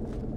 you